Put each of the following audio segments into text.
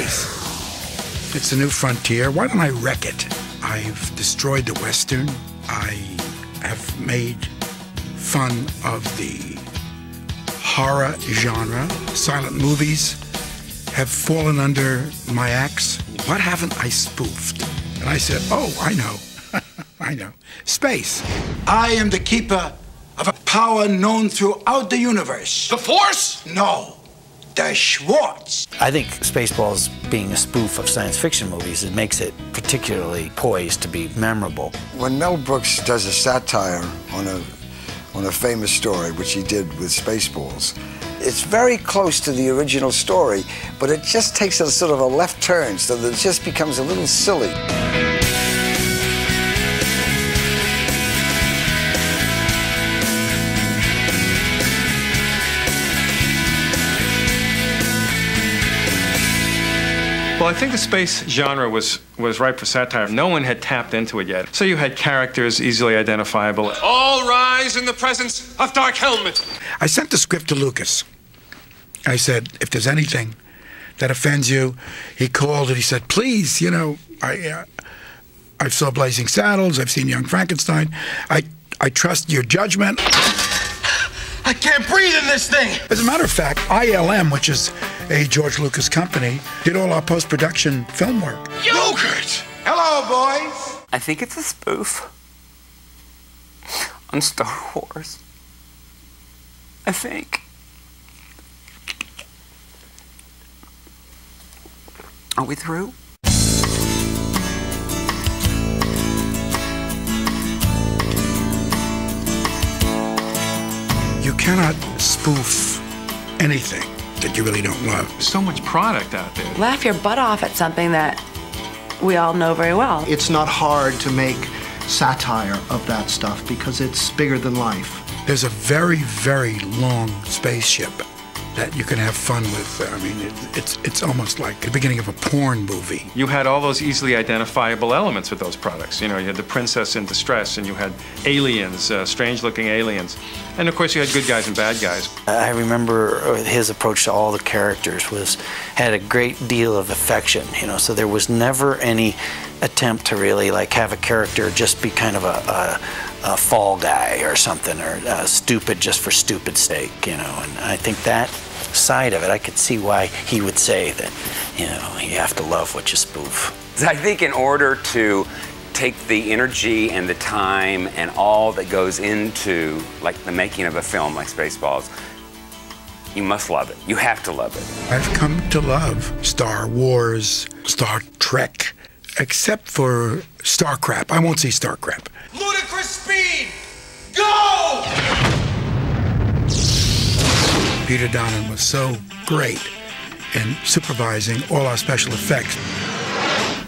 space. It's a new frontier. Why don't I wreck it? I've destroyed the Western. I have made fun of the horror genre. Silent movies have fallen under my axe. What haven't I spoofed? And I said, Oh, I know. I know. Space. I am the keeper of a power known throughout the universe. The Force? No. The Schwartz. I think Spaceballs being a spoof of science fiction movies, it makes it particularly poised to be memorable. When Mel Brooks does a satire on a on a famous story, which he did with Spaceballs, it's very close to the original story, but it just takes a sort of a left turn so that it just becomes a little silly. I think the space genre was, was ripe for satire. No one had tapped into it yet. So you had characters easily identifiable. All rise in the presence of Dark Helmet. I sent the script to Lucas. I said, if there's anything that offends you, he called and he said, please, you know, I, uh, I saw Blazing Saddles, I've seen Young Frankenstein. I, I trust your judgment. I can't breathe in this thing. As a matter of fact, ILM, which is a George Lucas company, did all our post production film work. Yogurt! Hello, boys. I think it's a spoof on Star Wars. I think. Are we through? You cannot spoof anything that you really don't love. So much product out there. Laugh your butt off at something that we all know very well. It's not hard to make satire of that stuff because it's bigger than life. There's a very, very long spaceship that you can have fun with. I mean, it, it's it's almost like the beginning of a porn movie. You had all those easily identifiable elements with those products. You know, you had the princess in distress, and you had aliens, uh, strange-looking aliens, and of course you had good guys and bad guys. I remember his approach to all the characters was had a great deal of affection, you know, so there was never any attempt to really like have a character just be kind of a, a, a fall guy or something or uh, stupid just for stupid's sake, you know, and I think that side of it, I could see why he would say that, you know, you have to love what you spoof. I think in order to take the energy and the time and all that goes into like the making of a film like Spaceballs, you must love it. You have to love it. I've come to love Star Wars, Star Trek, except for Star Crap. I won't see Star Crap. Ludicrous speed! Go! Peter Donen was so great in supervising all our special effects.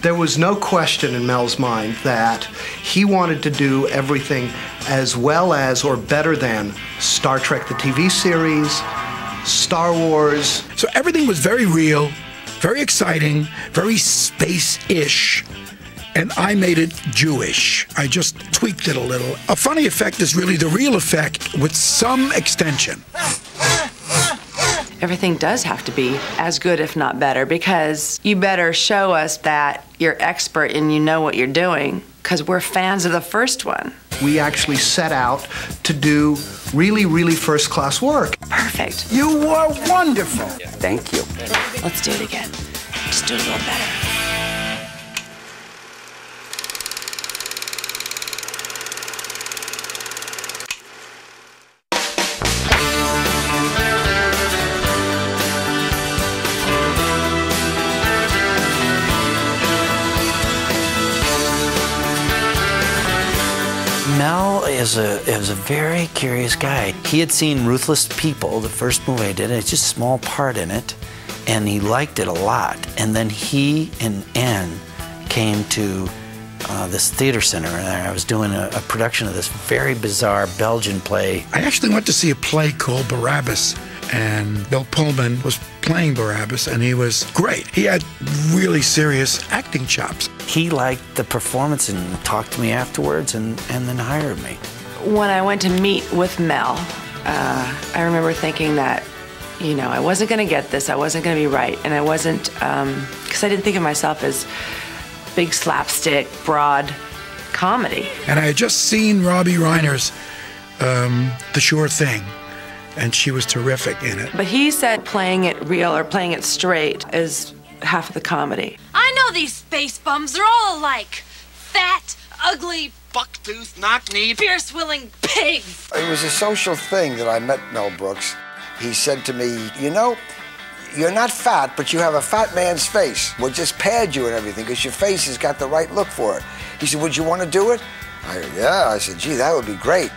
There was no question in Mel's mind that he wanted to do everything as well as or better than Star Trek the TV series, Star Wars. So everything was very real, very exciting, very space-ish. And I made it Jewish. I just tweaked it a little. A funny effect is really the real effect with some extension. Everything does have to be as good, if not better, because you better show us that you're expert and you know what you're doing, because we're fans of the first one. We actually set out to do really, really first class work. Perfect. You were wonderful. Thank you. Let's do it again. Just do it a little better. Is a is a very curious guy. He had seen Ruthless People, the first movie I did. It's just a small part in it, and he liked it a lot. And then he and Anne came to uh, this theater center, and I was doing a, a production of this very bizarre Belgian play. I actually went to see a play called Barabbas, and Bill Pullman was playing Barabbas, and he was great. He had really serious acting chops. He liked the performance and talked to me afterwards, and, and then hired me. When I went to meet with Mel, uh, I remember thinking that, you know, I wasn't going to get this. I wasn't going to be right. And I wasn't, because I didn't think of myself as big slapstick, broad comedy. And I had just seen Robbie Reiner's um, The Sure Thing, and she was terrific in it. But he said playing it real or playing it straight is half of the comedy. I know these space bums. They're all alike. Fat, ugly, Bucktooth, knock-kneed. fierce-willing pig. It was a social thing that I met Mel Brooks. He said to me, You know, you're not fat, but you have a fat man's face. We'll just pad you and everything because your face has got the right look for it. He said, Would you want to do it? I, yeah. I said, Gee, that would be great.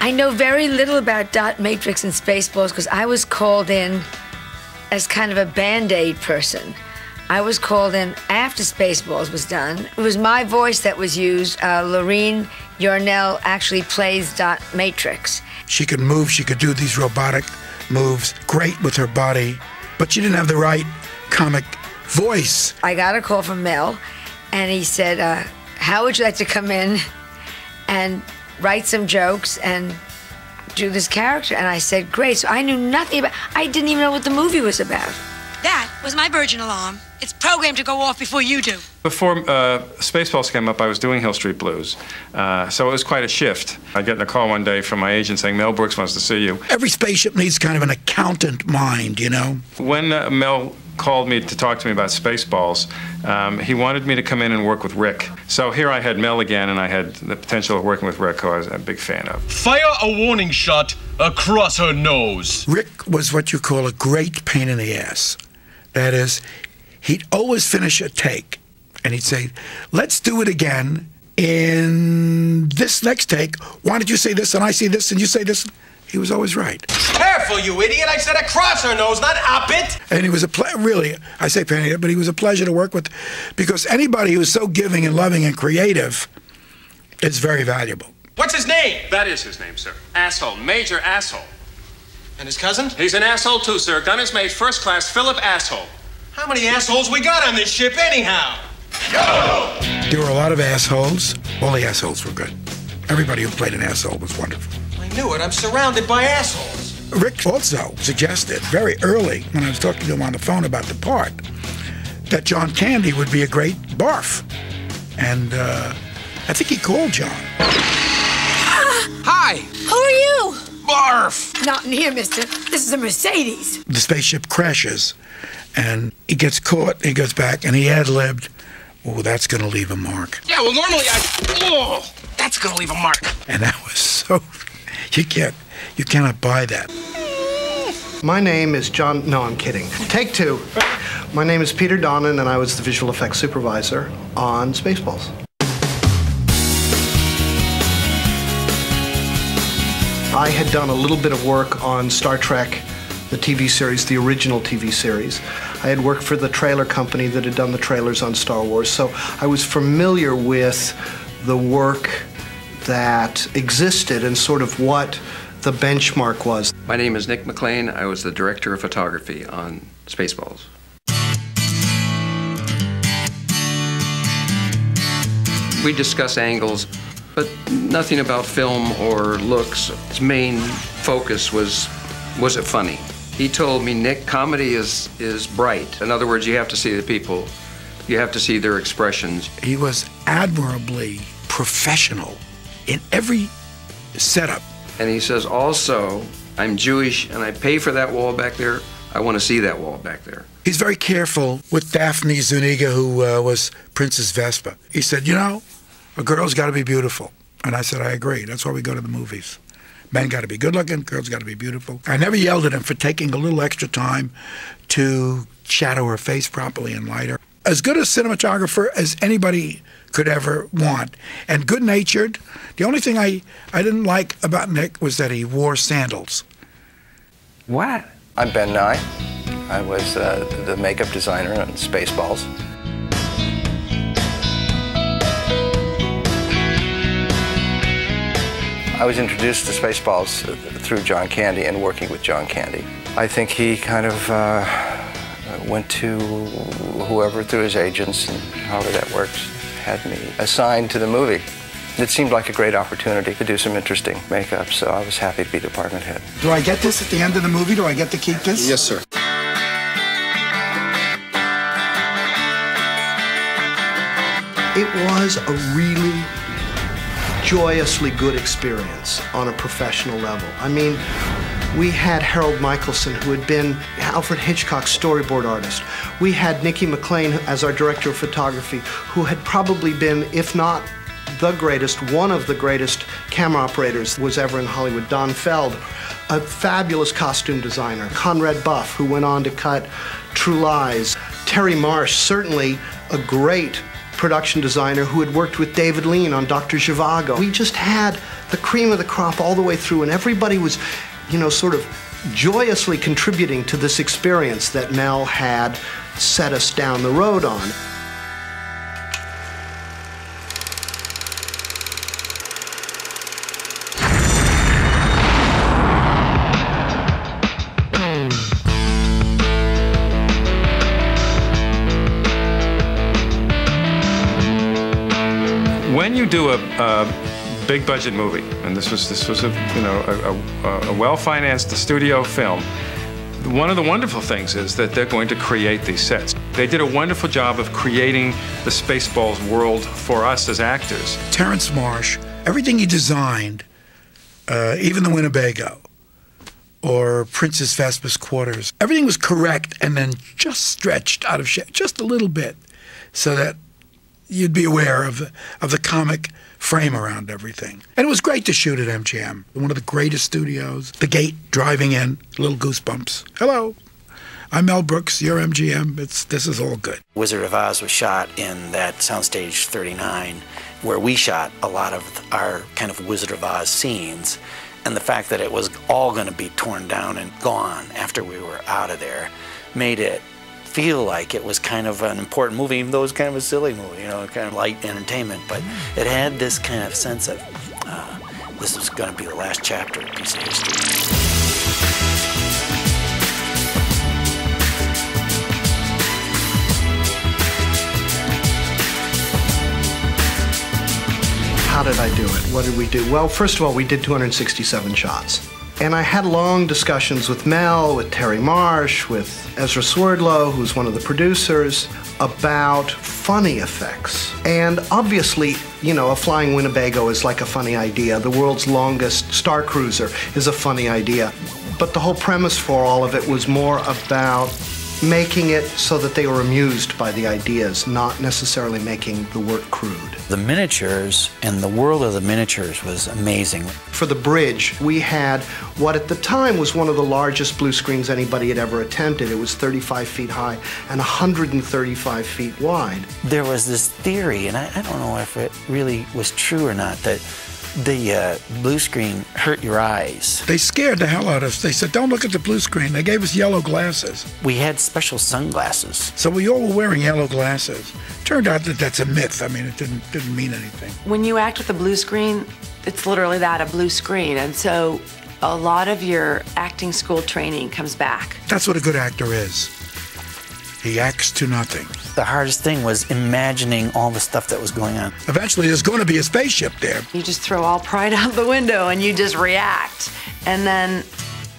I know very little about dot matrix and spaceballs because I was called in as kind of a band aid person. I was called in after Spaceballs was done. It was my voice that was used. Uh, Lorene Yarnell actually plays dot matrix. She could move, she could do these robotic moves, great with her body, but she didn't have the right comic voice. I got a call from Mel, and he said, uh, "How would you like to come in and write some jokes and do this character?" And I said, "Great." So I knew nothing about. I didn't even know what the movie was about. That was my Virgin alarm. It's programmed to go off before you do. Before uh, Spaceballs came up, I was doing Hill Street Blues. Uh, so it was quite a shift. I get a call one day from my agent saying, Mel Brooks wants to see you. Every spaceship needs kind of an accountant mind, you know? When uh, Mel called me to talk to me about Spaceballs, um, he wanted me to come in and work with Rick. So here I had Mel again, and I had the potential of working with Rick, who I was a big fan of. Fire a warning shot across her nose. Rick was what you call a great pain in the ass. That is, he'd always finish a take and he'd say, Let's do it again in this next take. Why don't you say this and I say this and you say this? He was always right. Careful, you idiot. I said across her nose, not up it. And he was a ple- really, I say pain, but he was a pleasure to work with because anybody who's so giving and loving and creative is very valuable. What's his name? That is his name, sir. Asshole. Major asshole. And his cousin? He's an asshole, too, sir. Gunner's is made first class Philip Asshole. How many assholes we got on this ship, anyhow? There were a lot of assholes. All the assholes were good. Everybody who played an asshole was wonderful. I knew it. I'm surrounded by assholes. Rick also suggested very early when I was talking to him on the phone about the part that John Candy would be a great barf. And uh, I think he called John. Hi. Who are you? Barf. Not in here, mister. This is a Mercedes. The spaceship crashes and he gets caught. He goes back and he ad libbed, Oh, that's going to leave a mark. Yeah, well, normally I. Oh, that's gonna leave a mark. And that was so. You can't. You cannot buy that. My name is John. No, I'm kidding. Take two. My name is Peter Donen, and I was the visual effects supervisor on Spaceballs. I had done a little bit of work on Star Trek, the TV series, the original TV series. I had worked for the trailer company that had done the trailers on Star Wars, so I was familiar with the work that existed and sort of what the benchmark was. My name is Nick McLean. I was the director of photography on Spaceballs. We discuss angles, but nothing about film or looks. Its main focus was was it funny? He told me, Nick, comedy is is bright. In other words, you have to see the people. You have to see their expressions. He was admirably professional in every setup. And he says, also, I'm Jewish and I pay for that wall back there. I want to see that wall back there. He's very careful with Daphne Zuniga, who uh, was Princess Vespa. He said, You know, a girl's got to be beautiful. And I said, I agree. That's why we go to the movies. Men got to be good looking, girls got to be beautiful. I never yelled at him for taking a little extra time to shadow her face properly and light her. As good a cinematographer as anybody could ever want. And good natured. The only thing I, I didn't like about Nick was that he wore sandals. What? I'm Ben Nye. I was uh, the makeup designer on Spaceballs. I was introduced to Spaceballs through John Candy and working with John Candy. I think he kind of uh, went to whoever through his agents and however that works, had me assigned to the movie. It seemed like a great opportunity to do some interesting makeup, so I was happy to be department head. Do I get this at the end of the movie? Do I get to keep this? Yes, sir. It was a really joyously good experience on a professional level. I mean, we had Harold Michelson, who had been Alfred Hitchcock's storyboard artist. We had Nikki McLean as our director of photography, who had probably been, if not the greatest, one of the greatest camera operators was ever in Hollywood, Don Feld, a fabulous costume designer, Conrad Buff, who went on to cut True Lies, Terry Marsh, certainly a great production designer who had worked with David Lean on Dr. Zhivago. We just had the cream of the crop all the way through, and everybody was, you know, sort of joyously contributing to this experience that Mel had set us down the road on. Do a, a big budget movie, and this was this was a you know a, a, a well financed studio film. One of the wonderful things is that they're going to create these sets. They did a wonderful job of creating the Spaceballs world for us as actors. Terrence Marsh, everything he designed, uh, even the Winnebago or Princess Vespa's quarters, everything was correct and then just stretched out of shape, just a little bit, so that you'd be aware of the, of the comic frame around everything. And it was great to shoot at MGM, one of the greatest studios. The gate driving in, little goosebumps. Hello, I'm Mel Brooks. You're MGM. It's this is all good. Wizard of Oz was shot in that Soundstage 39, where we shot a lot of our kind of Wizard of Oz scenes. And the fact that it was all going to be torn down and gone after we were out of there made it feel like it was kind of an important movie, even though it was kind of a silly movie, you know, kind of light entertainment. But it had this kind of sense of uh, this was going to be the last chapter, piece of history. How did I do it? What did we do? Well, first of all, we did 267 shots. And I had long discussions with Mel, with Terry Marsh, with Ezra Swerdlow, who's one of the producers, about funny effects. And obviously, you know, a flying Winnebago is like a funny idea. The world's longest star cruiser is a funny idea. But the whole premise for all of it was more about making it so that they were amused by the ideas, not necessarily making the work crude. The miniatures and the world of the miniatures was amazing. For the bridge, we had what at the time was one of the largest blue screens anybody had ever attempted. It was 35 feet high and 135 feet wide. There was this theory, and I, I don't know if it really was true or not, that the uh, blue screen hurt your eyes. They scared the hell out of us. They said, "Don't look at the blue screen." They gave us yellow glasses. We had special sunglasses. So we all were wearing yellow glasses. Turned out that that's a myth. I mean, it didn't didn't mean anything. When you act with a blue screen, it's literally that, a blue screen. And so a lot of your acting school training comes back. That's what a good actor is. He acts to nothing. The hardest thing was imagining all the stuff that was going on. Eventually, there's going to be a spaceship there. You just throw all pride out the window and you just react. And then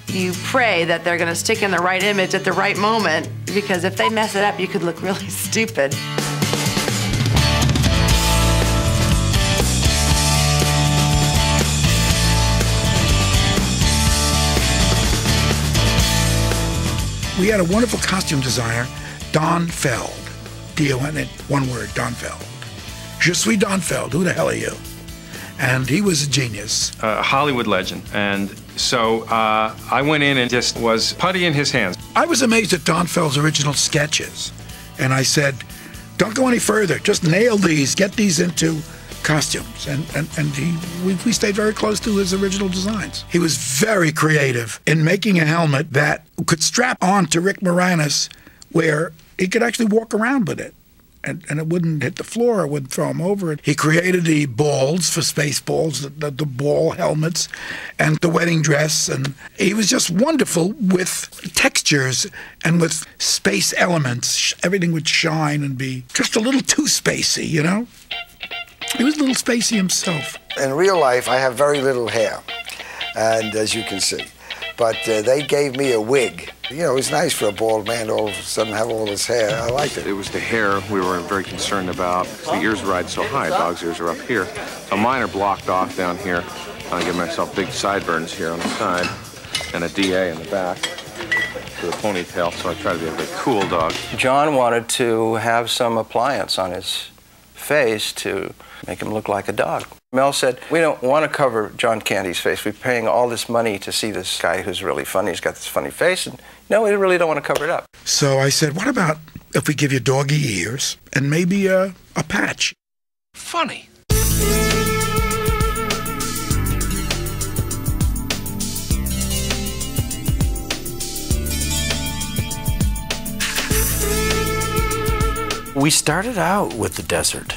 you pray that they're going to stick in the right image at the right moment because if they mess it up, you could look really stupid. We had a wonderful costume designer, Don Feld. D-O-N, one word, Don Feld. Je suis Don Feld. Who the hell are you? And he was a genius. A Hollywood legend. And so uh, I went in and just was putty in his hands. I was amazed at Don Feld's original sketches. And I said, don't go any further. Just nail these. Get these into costumes. And, and, and he, we, we stayed very close to his original designs. He was very creative in making a helmet that could strap on to Rick Moranis where he could actually walk around with it. And, and it wouldn't hit the floor, it wouldn't throw him over. He created the balls for Spaceballs, the, the, the ball helmets, and the wedding dress. And he was just wonderful with textures and with space elements. Everything would shine and be just a little too spacey, you know? He was a little spacey himself. In real life, I have very little hair, and as you can see. But uh, they gave me a wig. You know, it was nice for a bald man to all of a sudden have all this hair. I liked it. It was the hair we were very concerned about. The ears ride so high, dog's ears are up here. So mine are blocked off down here. I give myself big sideburns here on the side and a DA in the back with a ponytail, so I try to be a very cool dog. John wanted to have some appliance on his face to make him look like a dog. Mel said, We don't want to cover John Candy's face. We're paying all this money to see this guy who's really funny. He's got this funny face, and no, we really don't want to cover it up. So I said, what about if we give you doggy ears and maybe a, a patch? Funny. We started out with the desert,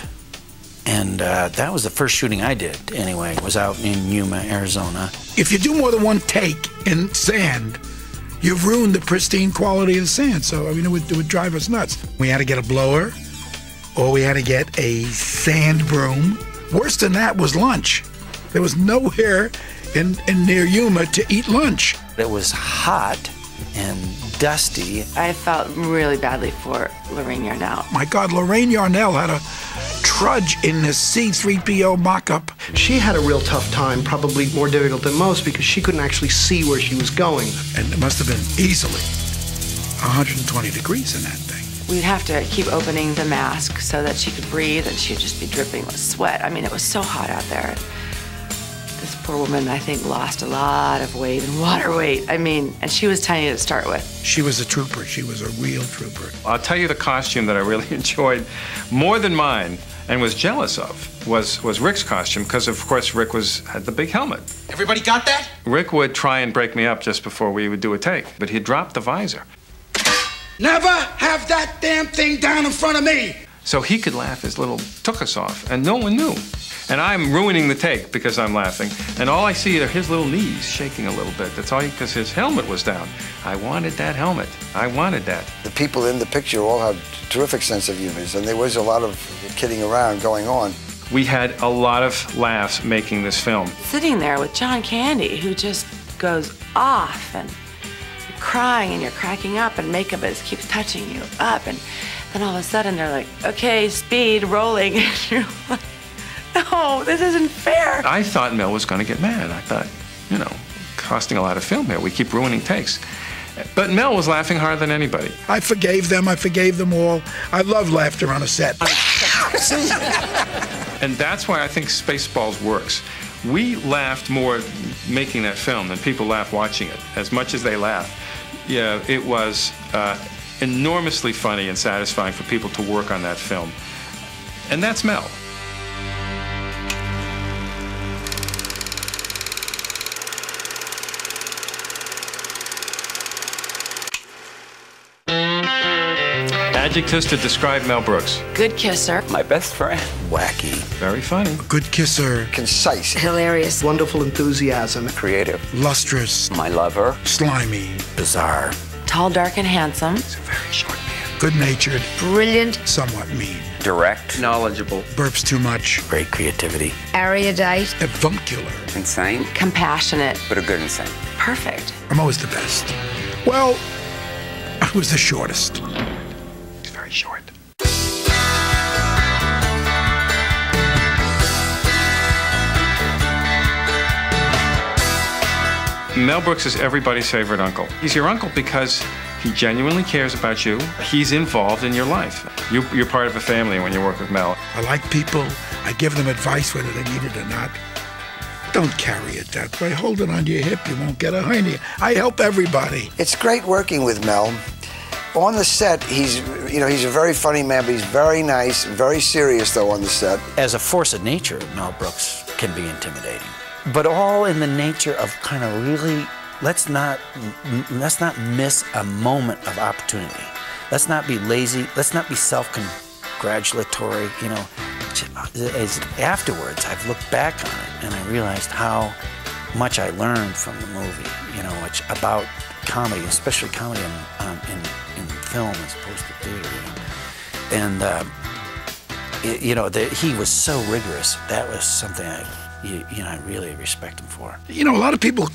and uh, that was the first shooting I did. Anyway, was out in Yuma, Arizona. If you do more than one take in sand, you've ruined the pristine quality of the sand. So, I mean, it would, it would drive us nuts. We had to get a blower, or we had to get a sand broom. Worse than that was lunch. There was nowhere in, in near Yuma to eat lunch. It was hot and dusty. I felt really badly for Lorraine Yarnell. My God, Lorraine Yarnell had a trudge in the C3PO mock-up. She had a real tough time, probably more difficult than most, because she couldn't actually see where she was going. And it must have been easily 120 degrees in that thing. We'd have to keep opening the mask so that she could breathe and she'd just be dripping with sweat. I mean, it was so hot out there. This poor woman, I think, lost a lot of weight and water weight. I mean, and she was tiny to start with. She was a trooper. She was a real trooper. I'll tell you the costume that I really enjoyed more than mine and was jealous of was, was Rick's costume because, of course, Rick was had the big helmet. Everybody got that? Rick would try and break me up just before we would do a take, but he'd drop the visor. Never have that damn thing down in front of me. So he could laugh his little took us off, and no one knew. And I'm ruining the take because I'm laughing, and all I see are his little knees shaking a little bit. That's all because his helmet was down. I wanted that helmet. I wanted that. The people in the picture all had terrific sense of humor, and there was a lot of kidding around going on. We had a lot of laughs making this film. Sitting there with John Candy, who just goes off and you're crying and you're cracking up, and makeup is keeps touching you up, and then all of a sudden they're like, "Okay, speed, rolling," and you're like, "No, this isn't fair." I thought Mel was going to get mad. I thought, you know, costing a lot of film here. We keep ruining takes. But Mel was laughing harder than anybody. I forgave them. I forgave them all. I love laughter on a set. And that's why I think Spaceballs works. We laughed more making that film than people laugh watching it. As much as they laugh, yeah, it was uh, enormously funny and satisfying for people to work on that film. And that's Mel. Adjectives to describe Mel Brooks. Good kisser. My best friend. Wacky. Very funny. Good kisser. Concise. Hilarious. Wonderful enthusiasm. Creative. Lustrous. My lover. Slimy. Bizarre. Tall, dark, and handsome. He's a Very short man. Good natured. Brilliant. Somewhat mean. Direct. Knowledgeable. Burps too much. Great creativity. Erudite. Avuncular. Insane. Compassionate. But a good insane. Perfect. I'm always the best. Well, I was the shortest. He's very short. Mel Brooks is everybody's favorite uncle. He's your uncle because he genuinely cares about you. He's involved in your life. You, you're part of a family when you work with Mel. I like people. I give them advice whether they need it or not. Don't carry it that way. Hold it on your hip. You won't get a hernia. I help everybody. It's great working with Mel. On the set, he's you know he's a very funny man, but he's very nice, very serious though on the set. As a force of nature, Mel Brooks can be intimidating, but all in the nature of kind of really let's not let's not miss a moment of opportunity. Let's not be lazy. Let's not be self-congratulatory. You know, as afterwards, I've looked back on it and I realized how much I learned from the movie. You know, which about comedy, especially comedy in, um, in, in film as opposed to theater. You know? And uh, y- you know, the, he was so rigorous. That was something I, you, you know, I really respect him for. You know, a lot of people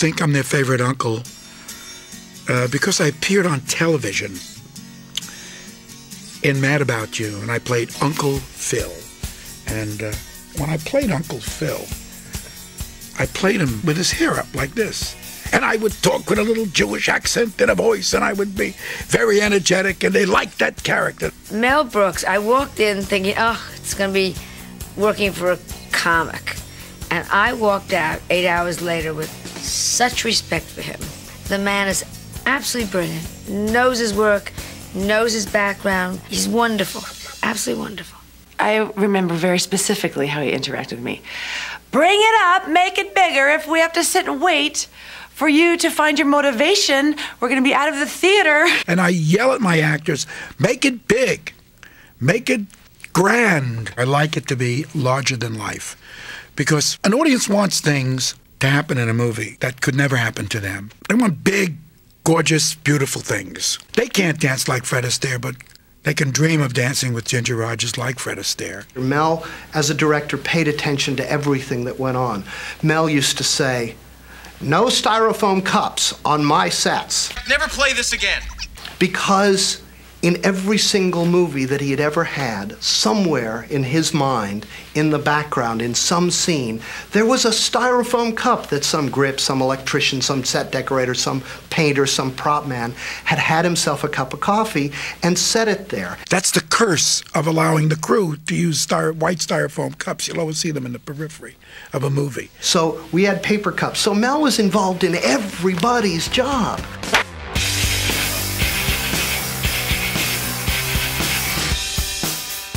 think I'm their favorite uncle uh, because I appeared on television in Mad About You, and I played Uncle Phil. And uh, when I played Uncle Phil, I played him with his hair up like this. And I would talk with a little Jewish accent and a voice, and I would be very energetic, and they liked that character. Mel Brooks, I walked in thinking, oh, it's going to be working for a comic. And I walked out eight hours later with such respect for him. The man is absolutely brilliant, knows his work, knows his background. He's wonderful, absolutely wonderful. I remember very specifically how he interacted with me. Bring it up, make it bigger. If we have to sit and wait for you to find your motivation, we're going to be out of the theater. And I yell at my actors, make it big, make it grand. I like it to be larger than life because an audience wants things to happen in a movie that could never happen to them. They want big, gorgeous, beautiful things. They can't dance like Fred Astaire, but they can dream of dancing with Ginger Rogers like Fred Astaire. Mel, as a director, paid attention to everything that went on. Mel used to say, no styrofoam cups on my sets. Never play this again. Because in every single movie that he had ever had, somewhere in his mind, in the background, in some scene, there was a styrofoam cup that some grip, some electrician, some set decorator, some painter, some prop man had had himself a cup of coffee and set it there. That's the curse of allowing the crew to use styro- white styrofoam cups. You'll always see them in the periphery of a movie. So we had paper cups. So Mel was involved in everybody's job.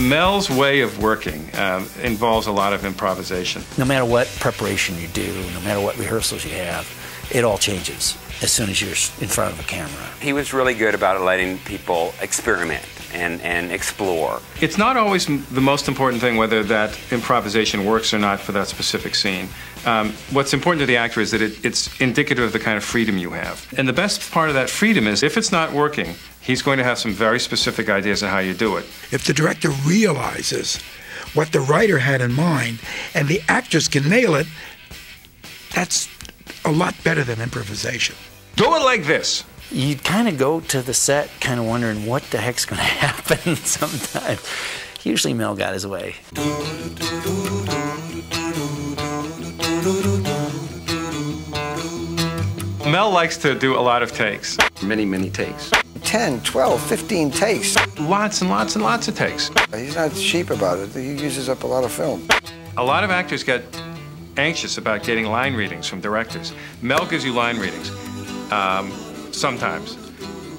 Mel's way of working um, involves a lot of improvisation. No matter what preparation you do, no matter what rehearsals you have, it all changes as soon as you're in front of a camera. He was really good about letting people experiment and, and explore. It's not always the most important thing whether that improvisation works or not for that specific scene. Um, what's important to the actor is that it, it's indicative of the kind of freedom you have. And the best part of that freedom is if it's not working, he's going to have some very specific ideas on how you do it. If the director realizes what the writer had in mind and the actors can nail it, that's a lot better than improvisation. Do it like this. You kind of go to the set kind of wondering what the heck's going to happen sometimes. Usually Mel got his way. Mel likes to do a lot of takes. Many, many takes. 10, 12, 15 takes. Lots and lots and lots of takes. He's not cheap about it. He uses up a lot of film. A lot of actors get anxious about getting line readings from directors. Mel gives you line readings um, sometimes.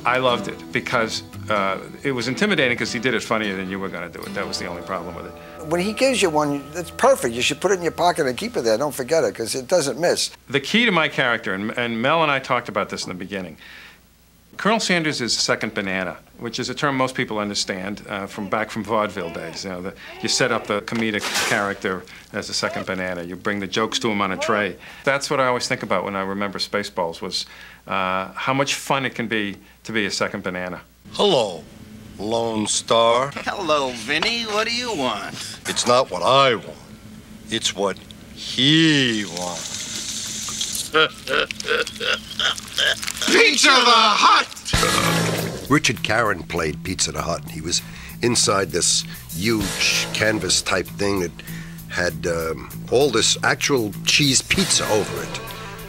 I loved it because uh, it was intimidating because he did it funnier than you were going to do it. That was the only problem with it. When he gives you one, it's perfect. You should put it in your pocket and keep it there. Don't forget it because it doesn't miss. The key to my character, and, and Mel and I talked about this in the beginning. Colonel Sandurz is second banana, which is a term most people understand uh, from back from vaudeville days. You know, the, you set up the comedic character as a second banana. You bring the jokes to him on a tray. That's what I always think about when I remember Spaceballs was uh, how much fun it can be to be a second banana. Hello, Lone Starr. Hello, Vinny. What do you want? It's not what I want. It's what he wants. Pizza the Hut! Richard Karron played Pizza the Hut. He was inside this huge canvas type thing that had um, all this actual cheese pizza over it.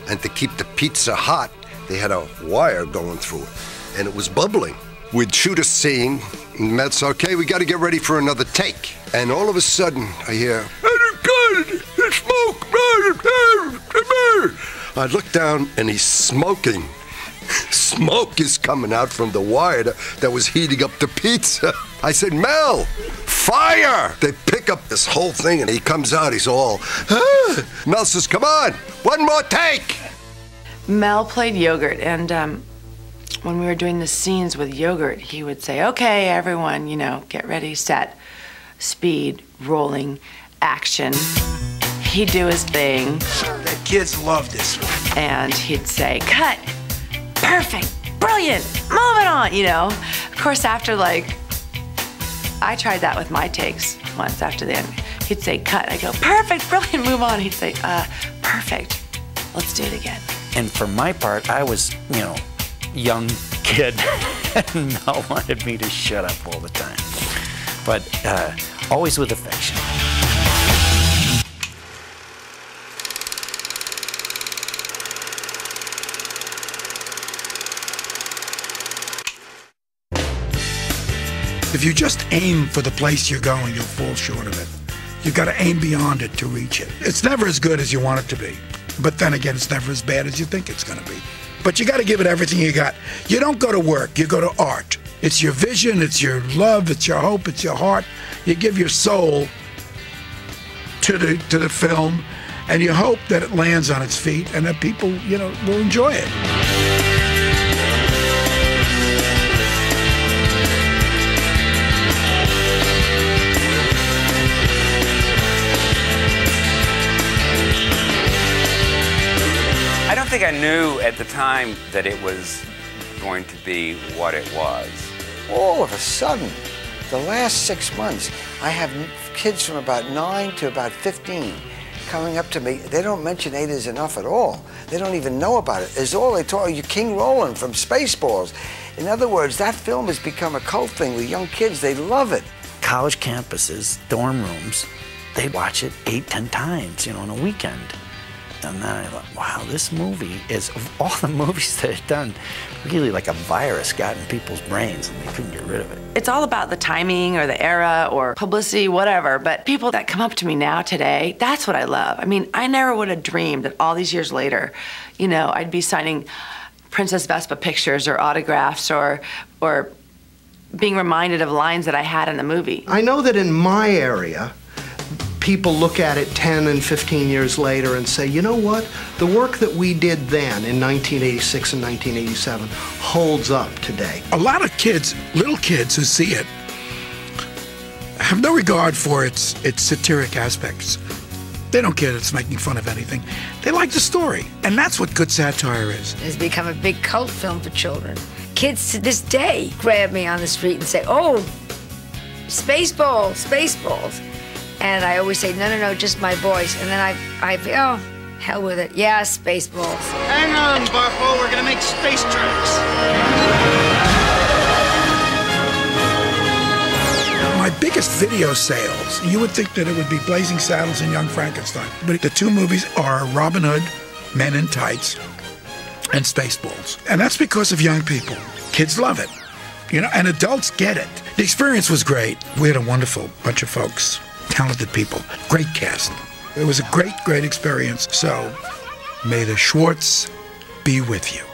And to keep the pizza hot, they had a wire going through it, and it was bubbling. We'd shoot a scene, and that's okay, we got to get ready for another take. And all of a sudden, I hear, I look down, and he's smoking. Smoke is coming out from the wire that, was heating up the pizza. I said, Mel, fire! They pick up this whole thing, and he comes out, he's all, ah. Mel says, come on, one more take! Mel played yogurt, and um, when we were doing the scenes with yogurt, he would say, "Okay, everyone, you know, get ready, set, speed, rolling, action." He'd do his thing. The kids love this one. And he'd say, "Cut, perfect, brilliant, moving on." You know, of course, after like I tried that with my takes once after the end. He'd say, cut. I go, perfect, brilliant, move on. He'd say, uh, perfect. Let's do it again. And for my part, I was, you know, young kid, and Mel wanted me to shut up all the time. But uh, always with affection. If you just aim for the place you're going, you'll fall short of it. You've got to aim beyond it to reach it. It's never as good as you want it to be. But then again, it's never as bad as you think it's going to be. But you got to give it everything you got. You don't go to work, you go to art. It's your vision, it's your love, it's your hope, it's your heart. You give your soul to the to the film and you hope that it lands on its feet and that people, you know, will enjoy it. Think I knew at the time that it was going to be what it was. All of a sudden, the last six months, I have kids from about nine to about 15 coming up to me. They don't mention Eight Is Enough at all. They don't even know about it. It's all they talk. About. You King Roland from Spaceballs. In other words, that film has become a cult thing with young kids. They love it. College campuses, dorm rooms, they watch it eight, ten times, you know, on a weekend. And then I thought, wow, this movie is, of all the movies that have done, really like a virus got in people's brains and they couldn't get rid of it. It's all about the timing or the era or publicity, whatever. But people that come up to me now today, that's what I love. I mean, I never would have dreamed that all these years later, you know, I'd be signing Princess Vespa pictures or autographs or, or being reminded of lines that I had in the movie. I know that in my area, people look at it 10 and 15 years later and say, you know what? The work that we did then in 1986 and 1987 holds up today. A lot of kids, little kids who see it, have no regard for its its satiric aspects. They don't care that it's making fun of anything. They like the story, and that's what good satire is. It's become a big cult film for children. Kids to this day grab me on the street and say, "Oh, Spaceballs, Spaceballs," and I always say, "No, no, no, just my voice." And then I, I, oh, hell with it. Yeah, Spaceballs. Hang on, Buffo. We're gonna make space tracks. My biggest video sales, you would think that it would be Blazing Saddles and Young Frankenstein. But the two movies are Robin Hood, Men in Tights, and Spaceballs. And that's because of young people. Kids love it. You know, and adults get it. The experience was great. We had a wonderful bunch of folks, talented people, great cast. It was a great, great experience. So may the Schwartz be with you.